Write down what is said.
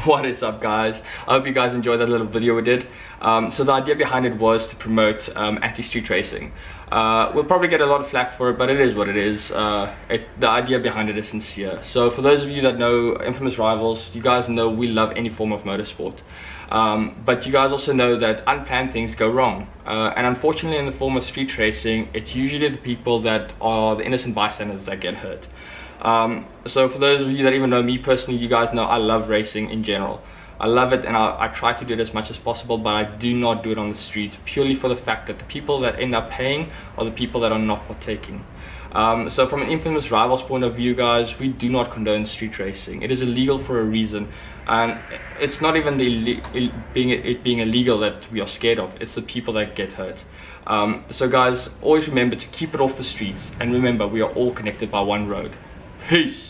What is up guys? I hope you guys enjoyed that little video we did. Um, so the idea behind it was to promote um, anti-street racing. Uh, we'll probably get a lot of flack for it, but it is what it is. Uh, it, the idea behind it is sincere. So for those of you that know Infamous Rivals, you guys know we love any form of motorsport. Um, but you guys also know that unplanned things go wrong. Uh, and unfortunately in the form of street racing, it's usually the people that are the innocent bystanders that get hurt. Um, so for those of you that even know me personally, you guys know I love racing in general. I love it and I, I, try to do it as much as possible, but I do not do it on the streets purely for the fact that the people that end up paying are the people that are not partaking. Um, so from an infamous rivals point of view, guys, we do not condone street racing. It is illegal for a reason, and it's not even the being it being illegal that we are scared of. It's the people that get hurt. Um, so guys, always remember to keep it off the streets, and remember we are all connected by one road. Peace.